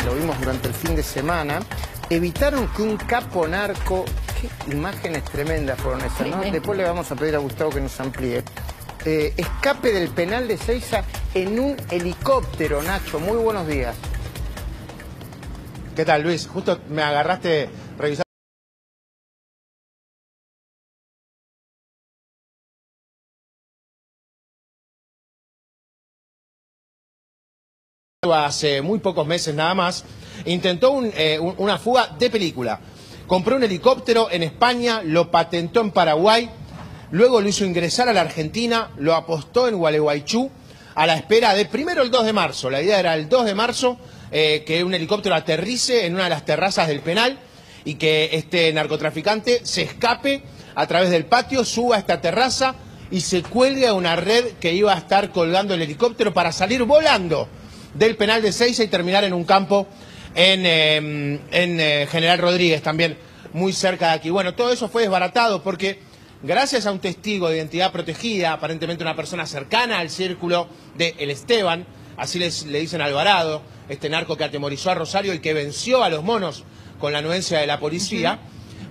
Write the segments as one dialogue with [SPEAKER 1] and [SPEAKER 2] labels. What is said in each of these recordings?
[SPEAKER 1] que lo vimos durante el fin de semana, evitaron que un capo narco, qué imágenes tremendas fueron esas, ¿no? Después le vamos a pedir a Gustavo que nos amplíe. Eh, escape del penal de Seiza en un helicóptero, Nacho. Muy buenos días.
[SPEAKER 2] ¿Qué tal, Luis? Justo me agarraste revisando. Hace muy pocos meses nada más, intentó un, eh, un, una fuga de película. Compró un helicóptero en España, lo patentó en Paraguay, luego lo hizo ingresar a la Argentina, lo apostó en Gualeguaychú a la espera de primero el 2 de marzo. La idea era el 2 de marzo eh, que un helicóptero aterrice en una de las terrazas del penal y que este narcotraficante se escape a través del patio, suba a esta terraza y se cuelgue a una red que iba a estar colgando el helicóptero para salir volando del penal de Seiza y terminar en un campo en, eh, en eh, General Rodríguez, también muy cerca de aquí. Bueno, todo eso fue desbaratado porque gracias a un testigo de identidad protegida, aparentemente una persona cercana al círculo de El Esteban, así les, le dicen Alvarado, este narco que atemorizó a Rosario y que venció a los monos con la anuencia de la policía.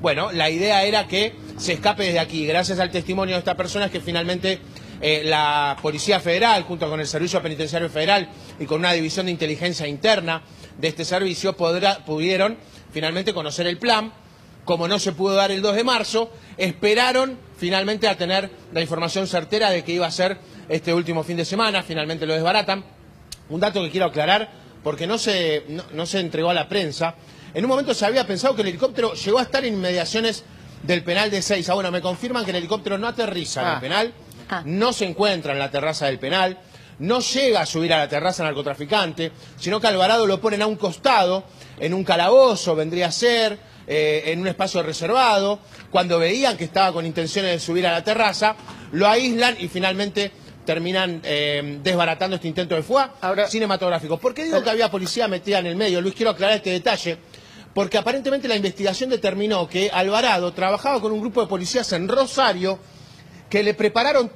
[SPEAKER 2] Bueno, la idea era que se escape desde aquí. Gracias al testimonio de esta persona es que finalmente eh, la Policía Federal, junto con el Servicio Penitenciario Federal y con una división de inteligencia interna de este servicio, podrá, pudieron finalmente conocer el plan. Como no se pudo dar el 2 de marzo, esperaron finalmente a tener la información certera de que iba a ser este último fin de semana. Finalmente lo desbaratan. Un dato que quiero aclarar, porque no se, no, no se entregó a la prensa. En un momento se había pensado que el helicóptero llegó a estar en inmediaciones del penal de Seiza. Bueno, me confirman que el helicóptero no aterriza en
[SPEAKER 1] Ah.
[SPEAKER 2] el penal,
[SPEAKER 3] Ah.
[SPEAKER 2] no se encuentra en la terraza del penal, no llega a subir a la terraza narcotraficante, sino que Alvarado lo ponen a un costado, en un calabozo, vendría a ser, eh, en un espacio reservado. Cuando veían que estaba con intenciones de subir a la terraza, lo aíslan y finalmente terminan eh, desbaratando este intento de fuga
[SPEAKER 1] Ahora-
[SPEAKER 2] cinematográfico. ¿Por qué digo que había policía metida en el medio? Luis, quiero aclarar este detalle. Porque aparentemente la investigación determinó que Alvarado trabajaba con un grupo de policías en Rosario que le prepararon,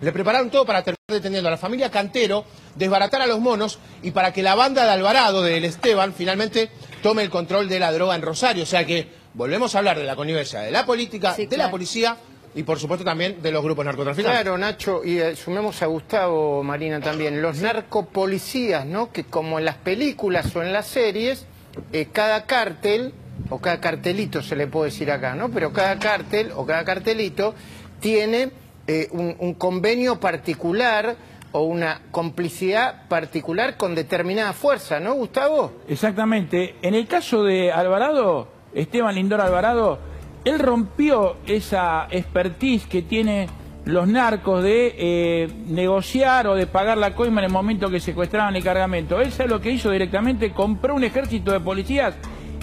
[SPEAKER 2] le prepararon todo para terminar deteniendo a la familia Cantero, desbaratar a los monos y para que la banda de Alvarado, del Esteban, finalmente tome el control de la droga en Rosario. O sea que volvemos a hablar de la connivencia de la política,
[SPEAKER 3] Sí,
[SPEAKER 2] de la policía y por supuesto también de los grupos narcotraficantes.
[SPEAKER 1] Claro, Nacho, y eh, sumemos a Gustavo, Marina, también. Los narcopolicías, ¿no? Que como en las películas o en las series, eh, cada cártel, o cada cartelito se le puede decir acá, ¿no? Pero cada cártel o cada cartelito tiene eh, un, un convenio particular o una complicidad particular con determinada fuerza, ¿no, Gustavo?
[SPEAKER 4] Exactamente. En el caso de Alvarado, Esteban Lindor Alvarado, él rompió esa expertise que tiene los narcos de eh, negociar o de pagar la coima en el momento que secuestraban el cargamento. Él sabe lo que hizo directamente, compró un ejército de policías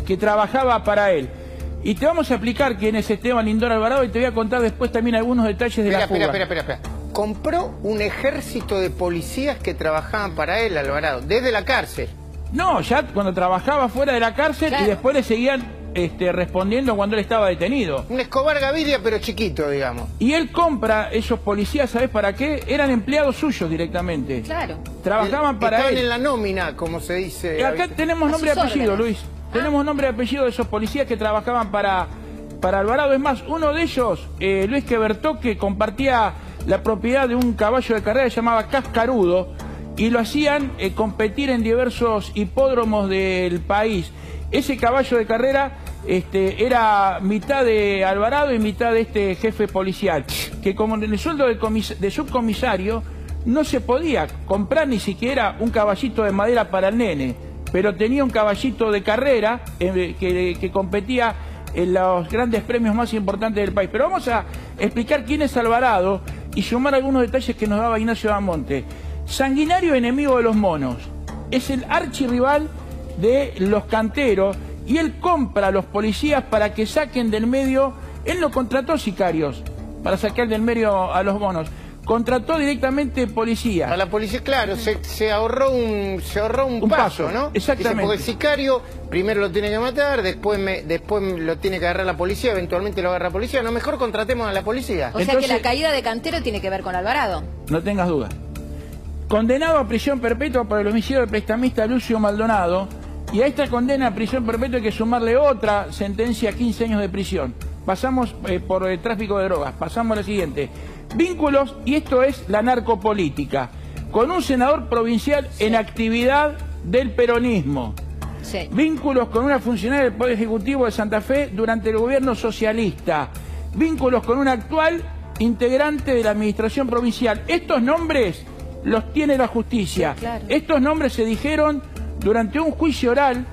[SPEAKER 4] que trabajaba para él. Y te vamos a explicar quién es Esteban Lindor Alvarado y te voy a contar después también algunos detalles de
[SPEAKER 1] Espera,
[SPEAKER 4] la fuga.
[SPEAKER 1] espera, espera, espera, espera. Compró un ejército de policías que trabajaban para él, Alvarado, desde la cárcel.
[SPEAKER 4] No, ya cuando trabajaba fuera de la cárcel
[SPEAKER 3] Claro.
[SPEAKER 4] y después le seguían este, respondiendo cuando él estaba detenido.
[SPEAKER 1] Un Escobar Gaviria, pero chiquito, digamos.
[SPEAKER 4] Y él compra esos policías, ¿sabes para qué? Eran empleados suyos directamente.
[SPEAKER 3] Claro.
[SPEAKER 4] Trabajaban para
[SPEAKER 1] Estaban
[SPEAKER 4] él.
[SPEAKER 1] en la nómina, como se dice.
[SPEAKER 4] Y acá tenemos nombre y apellido,
[SPEAKER 3] órdenes.
[SPEAKER 4] Luis. Tenemos nombre y apellido de esos policías que trabajaban para, para Alvarado. Es más, uno de ellos, eh, Luis Quebertó, que compartía la propiedad de un caballo de carrera llamaba Cascarudo y lo hacían eh, competir en diversos hipódromos del país. Ese caballo de carrera este, era mitad de Alvarado y mitad de este jefe policial, que como en el sueldo de, de subcomisario no se podía comprar ni siquiera un caballito de madera para el nene, pero tenía un caballito de carrera eh, que, competía en los grandes premios más importantes del país. Pero vamos a explicar quién es Alvarado y sumar algunos detalles que nos daba Ignacio Damonte. Sanguinario enemigo de los monos. Es el archirrival de los canteros y él compra a los policías para que saquen del medio. Él no contrató sicarios para sacar del medio a los monos. Contrató directamente policías.
[SPEAKER 1] A la policía, claro, se, se ahorró un se ahorró un,
[SPEAKER 4] Un
[SPEAKER 1] paso,
[SPEAKER 4] paso,
[SPEAKER 1] ¿no?
[SPEAKER 4] exactamente.
[SPEAKER 1] Dice, porque el sicario primero lo tiene que matar, después me, después lo tiene que agarrar la policía, eventualmente lo agarra la policía. No, mejor contratemos a la policía.
[SPEAKER 3] O sea que la caída de Cantero tiene que ver con Alvarado.
[SPEAKER 4] No tengas duda. Condenado a prisión perpetua por el homicidio del prestamista Lucio Maldonado, Y a esta condena a prisión perpetua hay que sumarle otra sentencia, 15 años de prisión. Pasamos eh, por el tráfico de drogas, pasamos a la siguiente. Vínculos, y esto es la narcopolítica, con un senador provincial en actividad del peronismo.
[SPEAKER 3] Sí.
[SPEAKER 4] Vínculos con una funcionaria del Poder Ejecutivo de Santa Fe durante el gobierno socialista. Vínculos con un actual integrante de la administración provincial. Estos nombres los tiene la justicia.
[SPEAKER 3] Sí, claro.
[SPEAKER 4] Estos nombres se dijeron durante un juicio oral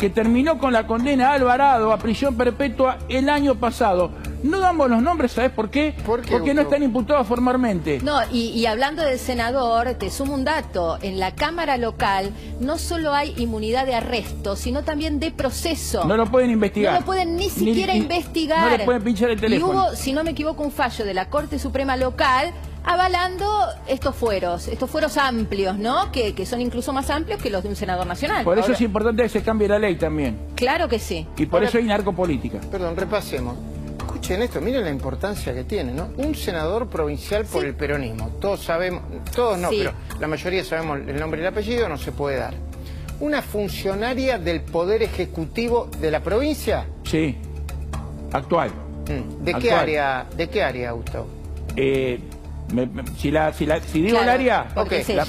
[SPEAKER 4] que terminó con la condena a Alvarado a prisión perpetua el año pasado. No damos los nombres, ¿sabes por qué?
[SPEAKER 1] ¿Por qué,
[SPEAKER 4] Porque no están imputados formalmente.
[SPEAKER 3] No, y, y hablando del senador, te sumo un dato. En la Cámara local no solo hay inmunidad de arresto, sino también de proceso.
[SPEAKER 4] No lo pueden investigar.
[SPEAKER 3] No lo pueden ni siquiera
[SPEAKER 4] ni-
[SPEAKER 3] investigar.
[SPEAKER 4] No le pueden pinchar el
[SPEAKER 3] Y
[SPEAKER 4] teléfono.
[SPEAKER 3] hubo, si no me equivoco, un fallo de la Corte Suprema local avalando estos fueros, estos fueros amplios, ¿no? Que, que son incluso más amplios que los de un senador nacional.
[SPEAKER 4] Por eso
[SPEAKER 3] Ahora,
[SPEAKER 4] es importante que se cambie la ley también.
[SPEAKER 3] Claro que sí.
[SPEAKER 4] Y por
[SPEAKER 1] Ahora-
[SPEAKER 4] eso hay narcopolítica.
[SPEAKER 1] Perdón, repasemos. Escuchen esto, miren la importancia que tiene, ¿no? Un senador provincial por
[SPEAKER 3] Sí.
[SPEAKER 1] el peronismo. Todos sabemos, todos no,
[SPEAKER 3] Sí.
[SPEAKER 1] pero la mayoría sabemos el nombre y el apellido, no se puede dar. Una funcionaria del Poder Ejecutivo de la provincia.
[SPEAKER 4] Sí. Actual.
[SPEAKER 1] Mm, ¿De qué área, de qué área, Gustavo?
[SPEAKER 4] Eh, me- me- si, la, si, la- si digo
[SPEAKER 3] Claro,
[SPEAKER 4] el área,
[SPEAKER 1] la-.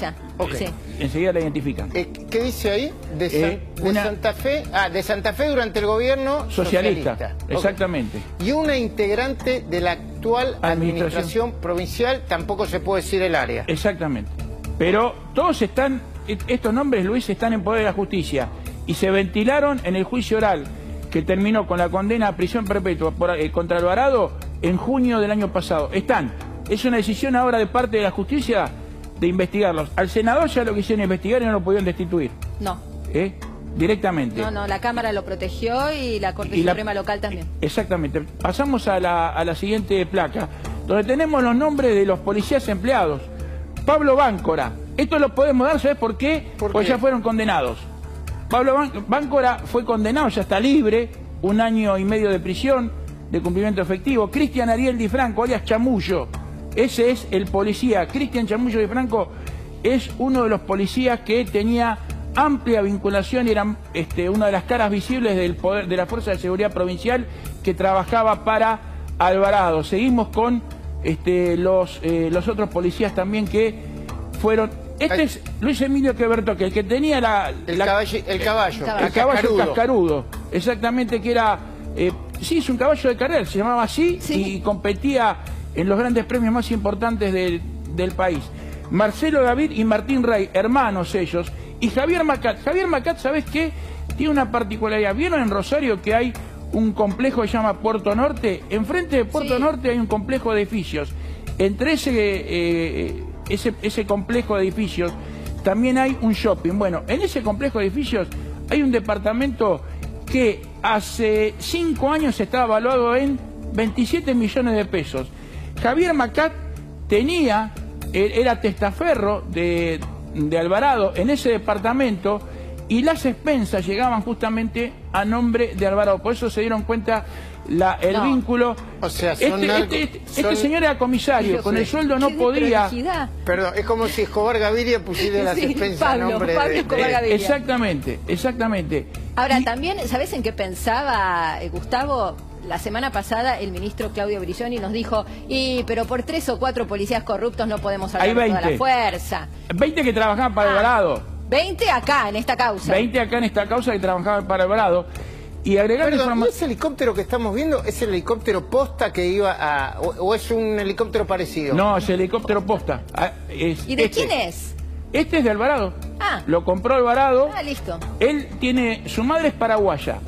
[SPEAKER 3] Sí.
[SPEAKER 4] enseguida la identifican.
[SPEAKER 1] Eh, ¿Qué dice ahí? De, San-
[SPEAKER 4] Eh,
[SPEAKER 1] de Santa Fe. Ah, de Santa Fe durante el gobierno
[SPEAKER 4] Socialista. Exactamente.
[SPEAKER 1] Y una integrante de la actual
[SPEAKER 4] Administración.
[SPEAKER 1] administración provincial, tampoco se puede decir el área.
[SPEAKER 4] Exactamente. Pero todos están, est- estos nombres, Luis, están en poder de la justicia y se ventilaron en el juicio oral que terminó con la condena a prisión perpetua por, eh, contra Alvarado en junio del año pasado. Están. Es una decisión ahora de parte de la justicia de investigarlos. Al senador ya lo quisieron investigar y no lo pudieron destituir.
[SPEAKER 3] No,
[SPEAKER 4] ¿eh? Directamente.
[SPEAKER 3] no, no, la Cámara lo protegió y la Corte
[SPEAKER 4] Y la-
[SPEAKER 3] Suprema local también.
[SPEAKER 4] Exactamente. Pasamos a la, a la siguiente placa, donde tenemos los nombres de los policías empleados. Pablo Báncora. Esto lo podemos dar, ¿sabes por qué?
[SPEAKER 1] ¿Por
[SPEAKER 4] Porque
[SPEAKER 1] qué?
[SPEAKER 4] ya fueron condenados. Pablo Bán- Báncora fue condenado, ya está libre, un año y medio de prisión, de cumplimiento efectivo. Cristian Ariel Di Franco, alias Chamullo. Ese es el policía. Cristian Chamullo Di Franco es uno de los policías que tenía amplia vinculación y era este, una de las caras visibles del poder, de la Fuerza de Seguridad Provincial que trabajaba para Alvarado. Seguimos con este, los, eh, los otros policías también que fueron... Este
[SPEAKER 1] Ay.
[SPEAKER 4] es Luis Emilio Queberto, que el que tenía la...
[SPEAKER 1] El,
[SPEAKER 4] la-
[SPEAKER 1] caballo, el caballo.
[SPEAKER 3] caballo.
[SPEAKER 4] el caballo
[SPEAKER 1] cascarudo.
[SPEAKER 4] cascarudo. Exactamente, que era... eh, sí, es un caballo de carrera, se llamaba así
[SPEAKER 3] Sí.
[SPEAKER 4] y competía en los grandes premios más importantes del, del país. Marcelo David y Martín Rey, hermanos ellos, y Javier Macat. Javier Macat, ¿sabes qué? Tiene una particularidad. ¿Vieron en Rosario que hay un complejo que se llama Puerto Norte? Enfrente de Puerto
[SPEAKER 3] Sí.
[SPEAKER 4] Norte hay un complejo de edificios. Entre ese, eh, ese, ese complejo de edificios también hay un shopping. Bueno, en ese complejo de edificios hay un departamento que hace cinco años estaba evaluado en 27 millones de pesos. Javier Macat tenía, eh, era testaferro de, de Alvarado en ese departamento y las expensas llegaban justamente a nombre de Alvarado. Por eso se dieron cuenta la- el
[SPEAKER 3] No.
[SPEAKER 4] vínculo.
[SPEAKER 1] O sea,
[SPEAKER 4] este,
[SPEAKER 1] son
[SPEAKER 4] este-
[SPEAKER 1] narco-
[SPEAKER 4] este- este
[SPEAKER 1] son-
[SPEAKER 4] señor era comisario, con el sueldo no podía.
[SPEAKER 1] Perdón, es como si Escobar Gaviria pusiera las
[SPEAKER 3] Sí,
[SPEAKER 1] expensas a
[SPEAKER 3] Pablo,
[SPEAKER 1] nombre
[SPEAKER 3] Pablo
[SPEAKER 1] de...
[SPEAKER 3] Escobar
[SPEAKER 1] de-
[SPEAKER 3] Gaviria.
[SPEAKER 4] Exactamente, exactamente.
[SPEAKER 3] Ahora,
[SPEAKER 4] Y-
[SPEAKER 3] también, ¿sabes en qué pensaba eh, Gustavo? La semana pasada el ministro Claudio Brilloni nos dijo, y pero por tres o cuatro policías corruptos no podemos hablar
[SPEAKER 4] Hay
[SPEAKER 3] de toda la
[SPEAKER 4] 20.
[SPEAKER 3] fuerza.
[SPEAKER 4] 20 que trabajaban para
[SPEAKER 3] Ah.
[SPEAKER 4] Alvarado.
[SPEAKER 3] 20 acá, en esta causa.
[SPEAKER 4] 20 acá en esta causa que trabajaban para Alvarado. Y agregar
[SPEAKER 1] Perdón, ¿y
[SPEAKER 4] información.
[SPEAKER 1] ese helicóptero que estamos viendo es el helicóptero posta que iba a... o, o es un helicóptero parecido?
[SPEAKER 4] No, es helicóptero posta. Ah, es
[SPEAKER 3] ¿Y de
[SPEAKER 4] este.
[SPEAKER 3] quién es?
[SPEAKER 4] Este es de Alvarado.
[SPEAKER 3] Ah.
[SPEAKER 4] Lo compró Alvarado.
[SPEAKER 3] Ah, listo.
[SPEAKER 4] Él tiene, su madre es paraguaya.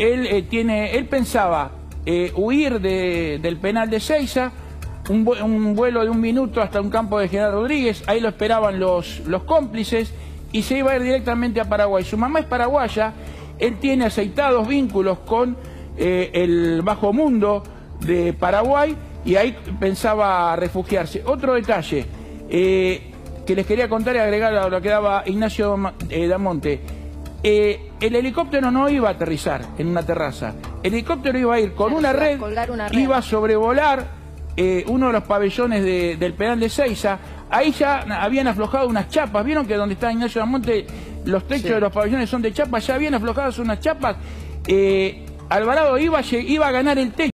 [SPEAKER 4] Él eh, tiene, él pensaba eh, huir de- del penal de Seiza, un, un vuelo de un minuto hasta un campo de General Rodríguez, ahí lo esperaban los, los cómplices y se iba a ir directamente a Paraguay. Su mamá es paraguaya, él tiene aceitados vínculos con eh, el bajo mundo de Paraguay y ahí pensaba refugiarse. Otro detalle, que les quería contar y agregar a lo que daba Ignacio Damonte. Eh, el helicóptero no iba a aterrizar en una terraza. El helicóptero iba a ir con una red,
[SPEAKER 3] una red.
[SPEAKER 4] iba a sobrevolar eh, uno de los pabellones de- del penal de Seiza. Ahí ya habían aflojado unas chapas. Vieron que donde está Ignacio Damonte los techos
[SPEAKER 1] Sí.
[SPEAKER 4] de los pabellones son de chapas, ya bien aflojadas unas chapas. Eh, Alvarado iba, iba a ganar el techo.